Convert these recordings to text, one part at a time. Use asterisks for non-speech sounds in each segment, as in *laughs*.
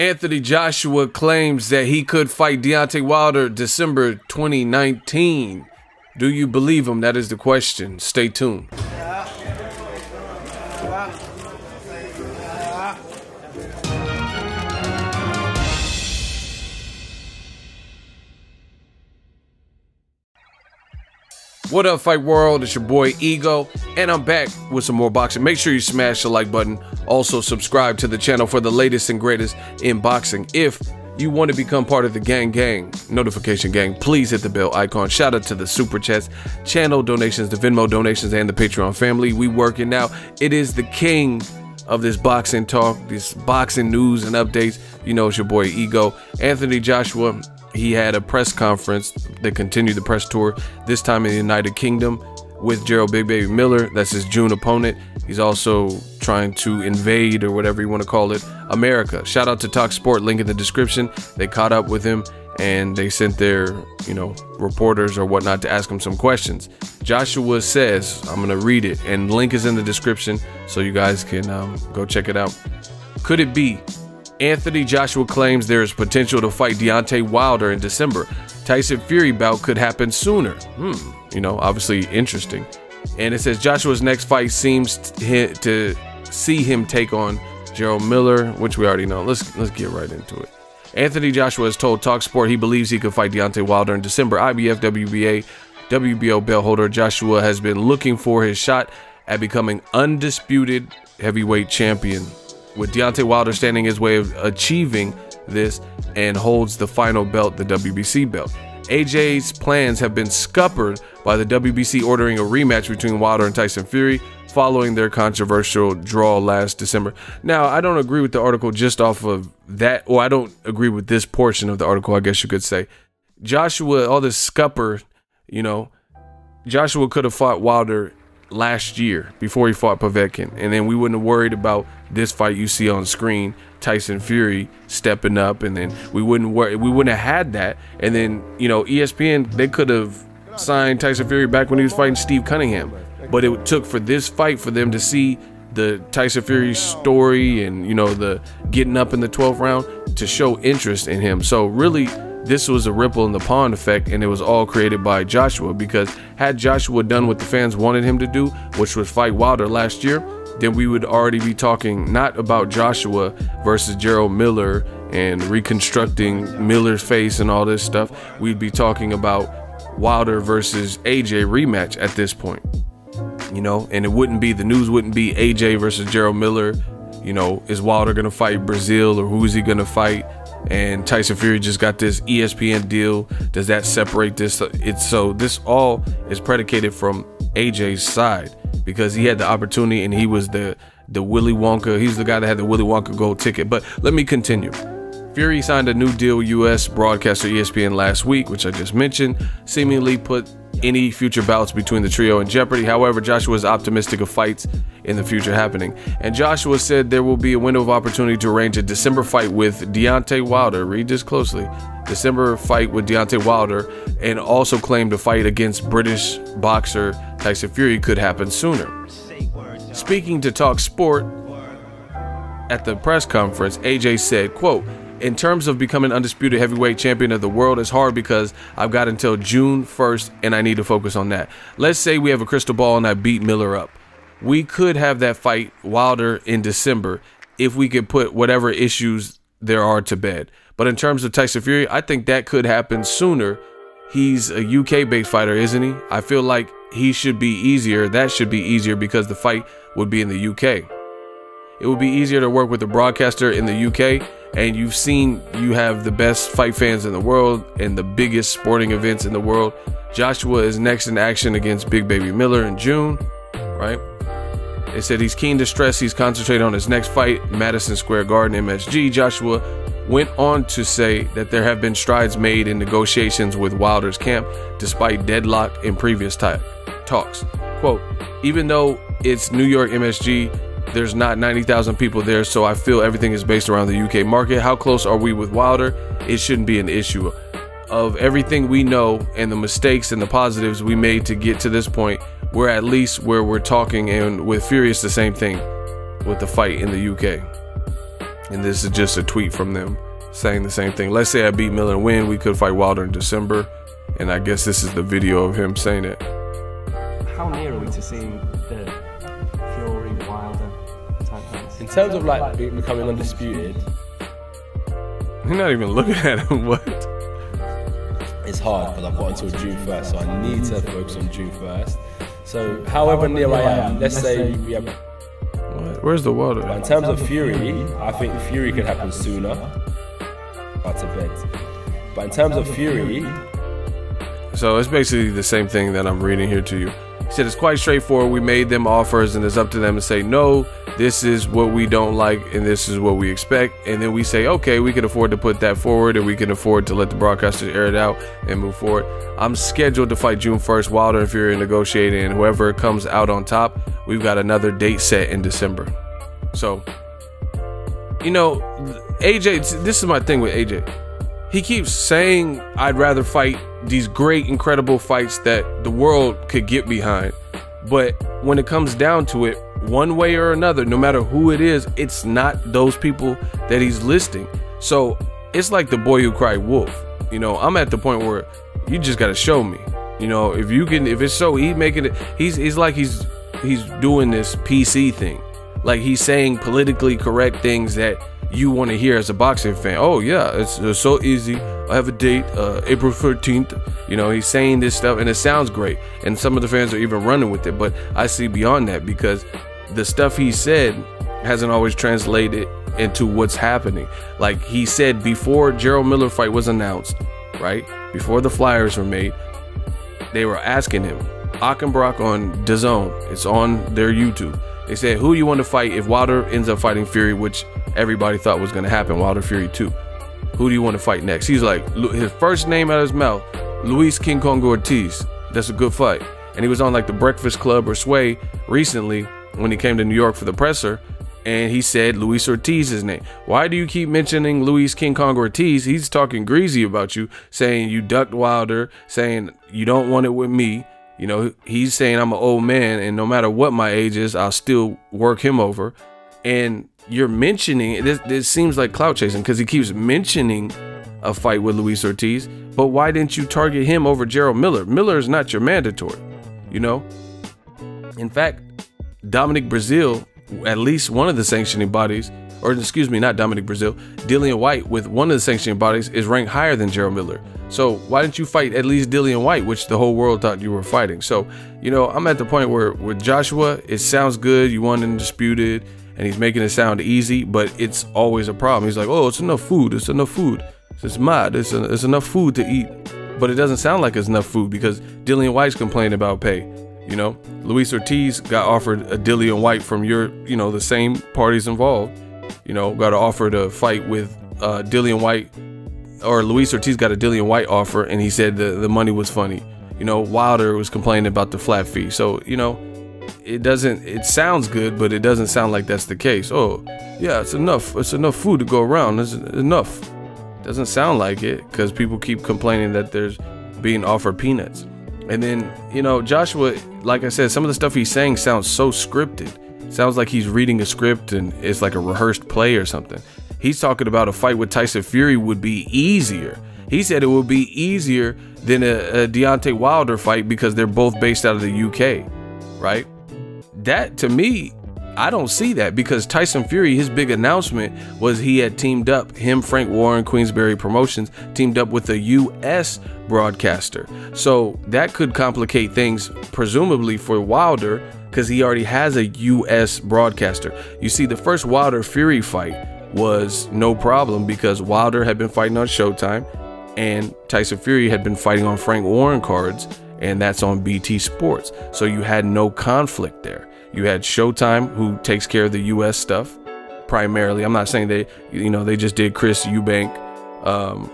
Anthony Joshua claims that he could fight Deontay Wilder December 2019. Do you believe him? That is the question. Stay tuned. What up, Fight World? It's your boy Ego, and I'm back with some more boxing. Make sure you smash the like button. Also, subscribe to the channel for the latest and greatest in boxing. If you want to become part of the gang gang notification gang please hit the bell icon shout out to the super chats channel donations the venmo donations and the patreon family we working now it is the king of this boxing talk this boxing news and updates you know it's your boy ego anthony joshua he had a press conference that continued the press tour, this time in the United Kingdom with Jarrell Big Baby Miller. That's his June opponent. He's also trying to invade, or whatever you want to call it, America. Shout out to Talk Sport, link in the description. They caught up with him and they sent their, you know, reporters or whatnot to ask him some questions. Joshua says, I'm going to read it, and link is in the description so you guys can um, go check it out. Could it be Anthony Joshua claims there is potential to fight Deontay Wilder in December. Tyson Fury bout could happen sooner. Hmm, you know, obviously interesting. And it says Joshua's next fight seems to see him take on Jarrell Miller, which we already know. Let's let's get right into it. Anthony Joshua has told TalkSport he believes he could fight Deontay Wilder in December. IBF, WBA, WBO belt holder Joshua has been looking for his shot at becoming undisputed heavyweight champion with Deontay Wilder standing his way of achieving this and holds the final belt, the WBC belt. AJ's plans have been scuppered by the WBC ordering a rematch between Wilder and Tyson Fury following their controversial draw last December. Now, I don't agree with the article just off of that, or I don't agree with this portion of the article, I guess you could say. Joshua, all this scupper, you know, Joshua could have fought Wilder last year before he fought Povetkin, and then we wouldn't have worried about this fight you see on screen, Tyson Fury stepping up, and then we wouldn't we wouldn't have had that, and then you know ESPN they could have signed Tyson Fury back when he was fighting Steve Cunningham, but it took for this fight for them to see the Tyson Fury story and you know the getting up in the 12th round to show interest in him. So really this was a ripple in the pond effect and it was all created by Joshua because had Joshua done what the fans wanted him to do, which was fight Wilder last year, then we would already be talking not about Joshua versus Jarrell Miller and reconstructing Miller's face and all this stuff. We'd be talking about Wilder versus AJ rematch at this point. You know, and it wouldn't be the news wouldn't be AJ versus Jarrell Miller. You know, is Wilder gonna fight Breazeale or who's he gonna fight? And Tyson Fury just got this ESPN deal. Does that separate this? It's so this all is predicated from AJ's side because he had the opportunity and he was the the Willy Wonka. He's the guy that had the Willy Wonka gold ticket. But let me continue. Fury signed a new deal with U.S. broadcaster ESPN last week, which I just mentioned, seemingly put any future bouts between the trio in jeopardy. However, Joshua is optimistic of fights in the future happening. And Joshua said there will be a window of opportunity to arrange a December fight with Deontay Wilder. Read this closely. December fight with Deontay Wilder, and also claimed a fight against British boxer Tyson Fury could happen sooner. Speaking to Talk Sport at the press conference, AJ said, quote, in terms of becoming undisputed heavyweight champion of the world, it's hard because I've got until June 1st and I need to focus on that. Let's say we have a crystal ball and I beat Miller up. We could have that fight Wilder in December if we could put whatever issues there are to bed. But in terms of Tyson Fury, I think that could happen sooner. He's a UK based fighter, isn't he? I feel like he should be easier. That should be easier because the fight would be in the UK. It would be easier to work with a broadcaster in the UK and you've seen you have the best fight fans in the world and the biggest sporting events in the world. Joshua is next in action against Big Baby Miller in June, right? They said he's keen to stress he's concentrating on his next fight, Madison Square Garden MSG. Joshua went on to say that there have been strides made in negotiations with Wilder's camp despite deadlock in previous talks. Quote, even though it's New York MSG, there's not 90,000 people there, so I feel everything is based around the UK market. How close are we with Wilder? It shouldn't be an issue. Of everything we know and the mistakes and the positives we made to get to this point, we're at least where we're talking, and with Furious, the same thing with the fight in the UK. And this is just a tweet from them saying the same thing. Let's say I beat Miller and win, we could fight Wilder in December. And I guess this is the video of him saying it. How near are we to seeing the In terms of like becoming undisputed, you're not even looking at him. *laughs* What? It's hard because I've got until June 1st, so I need to focus on June 1st. So, however near I am, let's say we have. What? Where's the water? But in terms of Fury, I think Fury could happen sooner. But to bed. But in terms of Fury. So it's basically the same thing that I'm reading here to you. He said it's quite straightforward. We made them offers, and it's up to them to say no. This is what we don't like, and this is what we expect. And then we say, okay, we can afford to put that forward, and we can afford to let the broadcasters air it out and move forward. I'm scheduled to fight June 1st. Wilder and Fury negotiating, and whoever comes out on top, we've got another date set in December. So, you know, AJ. This is my thing with AJ. He keeps saying, I'd rather fight these great, incredible fights that the world could get behind. But when it comes down to it, one way or another, no matter who it is, it's not those people that he's listing. So it's like the boy who cried wolf. You know, I'm at the point where you just gotta show me. You know, if you can, if it's so, he's making it. He's he's like he's he's doing this PC thing, like he's saying politically correct things that you want to hear as a boxing fan. Oh yeah, it's, it's so easy. I have a date, uh, April 13th. You know, he's saying this stuff and it sounds great. And some of the fans are even running with it. But I see beyond that because the stuff he said hasn't always translated into what's happening. Like he said before Jarrell Miller fight was announced, right? Before the flyers were made, they were asking him, Ak and Barak on DAZN. It's on their YouTube. They said, who you want to fight if Wilder ends up fighting Fury, which everybody thought was going to happen, Wilder Fury 2. Who do you want to fight next? He's like, his first name out of his mouth, Luis King Kong Ortiz. That's a good fight. And he was on like the Breakfast Club or Sway recently when he came to New York for the presser. And he said Luis Ortiz's name. Why do you keep mentioning Luis King Kong Ortiz? He's talking greasy about you, saying you ducked Wilder, saying you don't want it with me. You know, he's saying I'm an old man, and no matter what my age is, I'll still work him over. And you're mentioning this. This seems like clout chasing because he keeps mentioning a fight with Luis Ortiz. But why didn't you target him over Jarrell Miller? Miller is not your mandatory. You know. In fact, Dominic Breazeale, at least one of the sanctioning bodies, or excuse me, not Dominic Breazeale, Dillian Whyte with one of the sanctioning bodies is ranked higher than Jarrell Miller. So why didn't you fight at least Dillian Whyte, which the whole world thought you were fighting? So, you know, I'm at the point where with Joshua, it sounds good. You won him disputed, and he's making it sound easy, but it's always a problem. He's like, oh, it's enough food. It's enough food. It's mad. It's, it's enough food to eat. But it doesn't sound like it's enough food because Dillian Whyte's complaining about pay. You know, Luis Ortiz got offered a Dillian Whyte from your, you know, the same parties involved you know, got an offer to fight with uh, Dillian Whyte, or Luis Ortiz got a Dillian Whyte offer, and he said the, the money was funny. You know, Wilder was complaining about the flat fee. So, you know, it doesn't, it sounds good, but it doesn't sound like that's the case. Oh, yeah, it's enough. It's enough food to go around. It's enough. Doesn't sound like it because people keep complaining that there's being offered peanuts. And then, you know, Joshua, like I said, some of the stuff he's saying sounds so scripted. Sounds like he's reading a script and it's like a rehearsed play or something. He's talking about a fight with Tyson Fury would be easier. He said it would be easier than a, a Deontay Wilder fight because they're both based out of the UK, right? That to me, I don't see that because Tyson Fury, his big announcement was he had teamed up, him, Frank Warren, Queensberry Promotions, teamed up with a US broadcaster. So that could complicate things, presumably for Wilder, because he already has a US broadcaster. You see, the first Wilder Fury fight was no problem because Wilder had been fighting on Showtime and Tyson Fury had been fighting on Frank Warren cards, and that's on BT Sports. So you had no conflict there. You had Showtime, who takes care of the US stuff primarily. I'm not saying they, you know, they just did Chris Eubank um,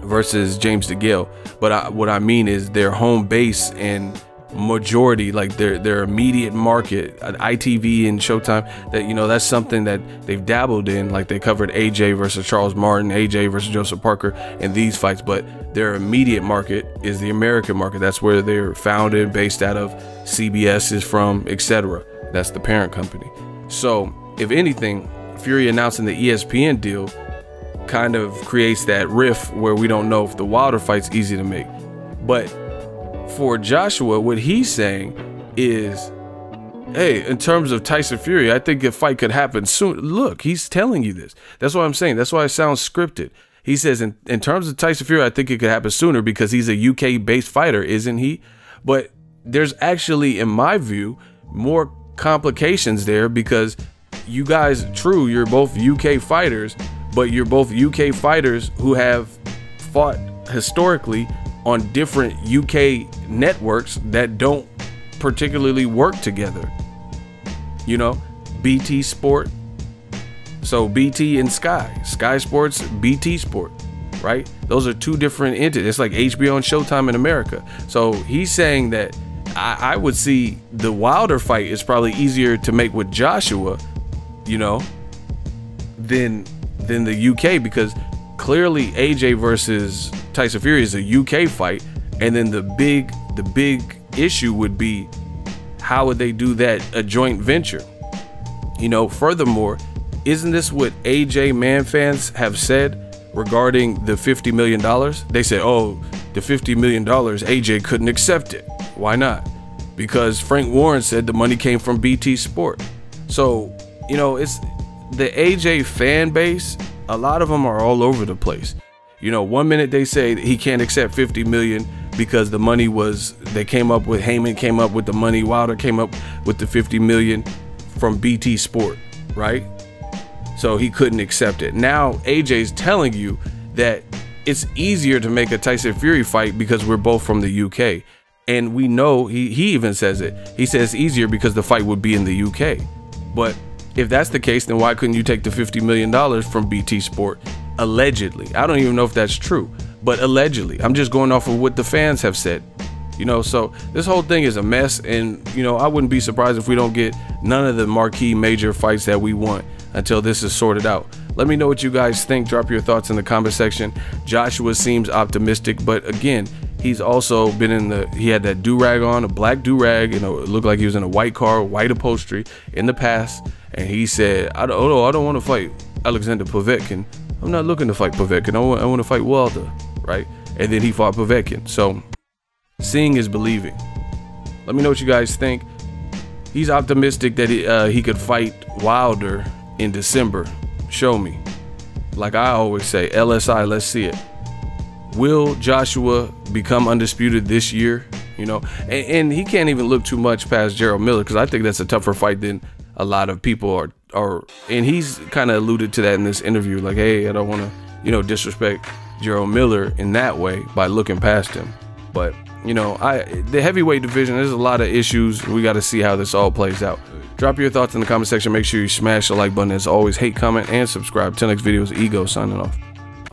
versus James DeGale, but I, what I mean is their home base and majority like their their immediate market uh, ITV and Showtime that you know that's something that they've dabbled in. Like they covered AJ versus Charles Martin AJ versus Joseph Parker in these fights but their immediate market is the American market. That's where they're founded based out of CBS is from etc that's the parent company. So if anything Fury announcing the ESPN deal kind of creates that riff where we don't know if the Wilder fight's easy to make. But for Joshua, what he's saying is, hey, in terms of Tyson Fury, I think a fight could happen soon. Look, he's telling you this. That's what I'm saying. That's why it sounds scripted. He says, in, in terms of Tyson Fury, I think it could happen sooner because he's a UK based fighter, isn't he? But there's actually, in my view, more complications there because you guys, true, you're both UK fighters, but you're both UK fighters who have fought historically on different UK networks that don't particularly work together. You know, BT Sport. So BT and Sky, Sky Sports, BT Sport, right? Those are two different entities. It's like HBO and Showtime in America. So he's saying that I, I would see the Wilder fight is probably easier to make with Joshua, you know, than than the UK because clearly AJ versus Tyson Fury is a UK fight, and then the big the big issue would be how would they do that a joint venture? You know, furthermore, isn't this what AJ Man fans have said regarding the $50 million? They said, oh, the $50 million, AJ couldn't accept it. Why not? Because Frank Warren said the money came from BT Sport. So, you know, it's the AJ fan base, a lot of them are all over the place. You know, one minute they say he can't accept 50 million because the money was they came up with Haymon came up with the money, Wilder came up with the 50 million from BT Sport, right? So he couldn't accept it. Now AJ's telling you that it's easier to make a Tyson Fury fight because we're both from the UK. And we know he, he even says it. He says easier because the fight would be in the UK. But if that's the case, then why couldn't you take the $50 million from BT Sport allegedly. I don't even know if that's true, but allegedly. I'm just going off of what the fans have said. You know, so this whole thing is a mess, and you know, I wouldn't be surprised if we don't get none of the marquee major fights that we want until this is sorted out. Let me know what you guys think. Drop your thoughts in the comment section. Joshua seems optimistic, but again, he's also been in the he had that do-rag on, a black do-rag, you know, it looked like he was in a white car, white upholstery in the past, and he said, I don't, oh I don't want to fight Alexander Povetkin. I'm not looking to fight Povetkin. I want, I want to fight Wilder, right? And then he fought Povetkin. So seeing is believing. Let me know what you guys think. He's optimistic that he, uh, he could fight Wilder in December. Show me. Like I always say, LSI, let's see it. Will Joshua become undisputed this year? You know, and, and he can't even look too much past Jarrell Miller because I think that's a tougher fight than a lot of people are or and he's kind of alluded to that in this interview like hey i don't want to you know disrespect Jarrell Miller in that way by looking past him. But you know i the heavyweight division there's a lot of issues. We got to see how this all plays out. Drop your thoughts in the comment section. Make sure you smash the like button. As always hate comment and subscribe. Till next videos ego signing off